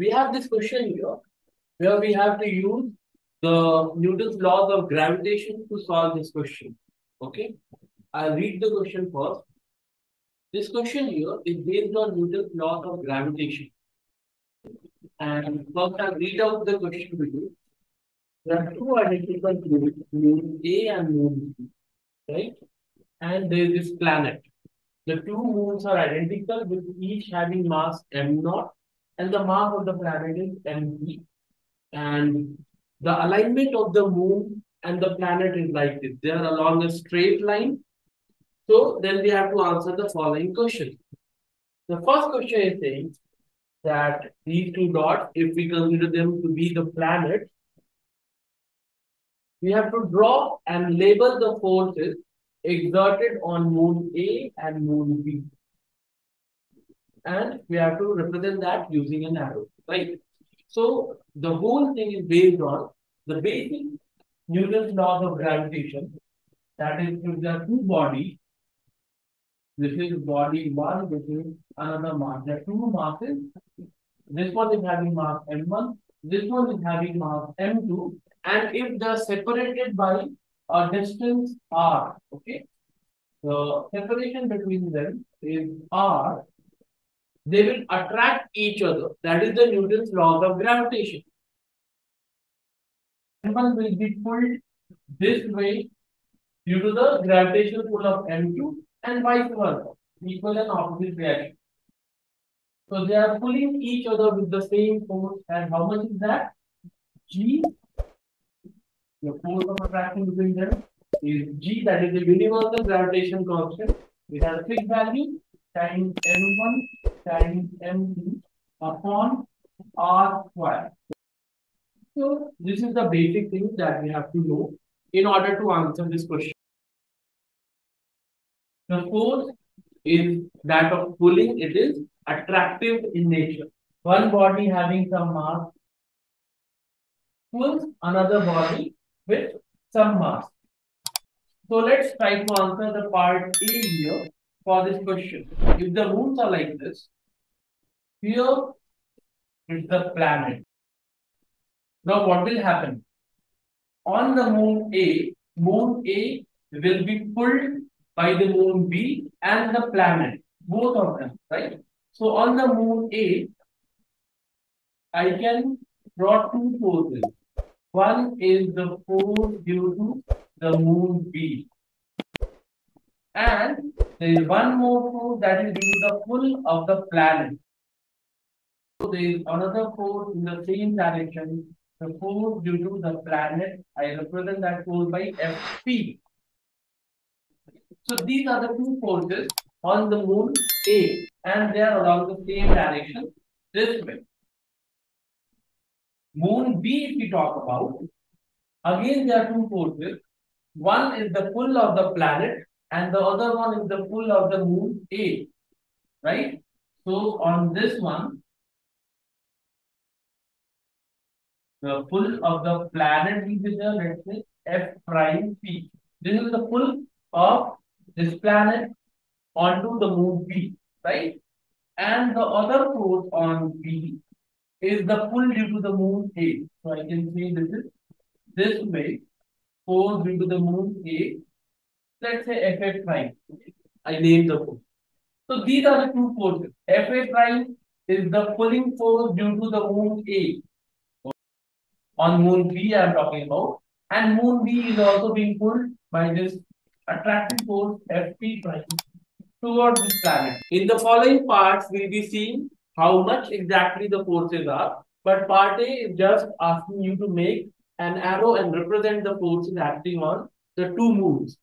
we have this question here where we have to use the Newton's laws of gravitation to solve this question. Okay, I'll read the question first. This question here is based on Newton's laws of gravitation. And first I'll read out the question to you. There are two identical fluids, moon A and moon B, right? And there is this planet. The two moons are identical with each having mass m naught and the mass of the planet is mv. And the alignment of the moon and the planet is like this. They are along a straight line. So then we have to answer the following question. The first question is saying that these two dots, if we consider them to be the planet, we have to draw and label the forces exerted on moon A and moon B. And we have to represent that using an arrow, right? So the whole thing is based on the basic Newton's laws of gravitation. That is, if there are two bodies, this is body one, this is another mass. There are two masses. This one is having mass m1, this one is having mass m2, and if they are separated by a distance r, okay, the separation between them is r, they will attract each other. That is the Newton's laws of gravitation. M1 will be pulled this way due to the gravitational pull of M2 and vice versa, equal and opposite reaction. So they are pulling each other with the same force and how much is that? G, the force of attraction between them is G that is the universal gravitation constant. It has a fixed value times M1 times M2 upon R square. So this is the basic thing that we have to know in order to answer this question. The force is that of pulling, it is attractive in nature. One body having some mass pulls another body with some mass. So let's try to answer the part A here for this question. If the moons are like this, here is the planet. Now what will happen? On the moon A, moon A will be pulled by the moon B and the planet, both of them, right? So on the moon A, I can draw two forces. One is the force due to the moon B. And there is one more force that is due to the pull of the planet. So there is another force in the same direction, the force due to the planet. I represent that force by Fp. So these are the two forces on the moon A and they are along the same direction this way. Moon B if we talk about, again there are two forces. One is the pull of the planet and the other one is the pull of the moon A, right? So on this one, the pull of the planet there, let's say F prime P. This is the pull of this planet onto the moon B, right? And the other force on B is the pull due to the moon A. So I can say this is this way, force due to the moon A let's say Fa prime. I name the force. So these are the two forces. Fa prime is the pulling force due to the moon A. On moon B, I am talking about. And moon B is also being pulled by this attractive force Fp prime towards this planet. In the following parts, we'll be seeing how much exactly the forces are. But part A is just asking you to make an arrow and represent the forces acting on the two moons.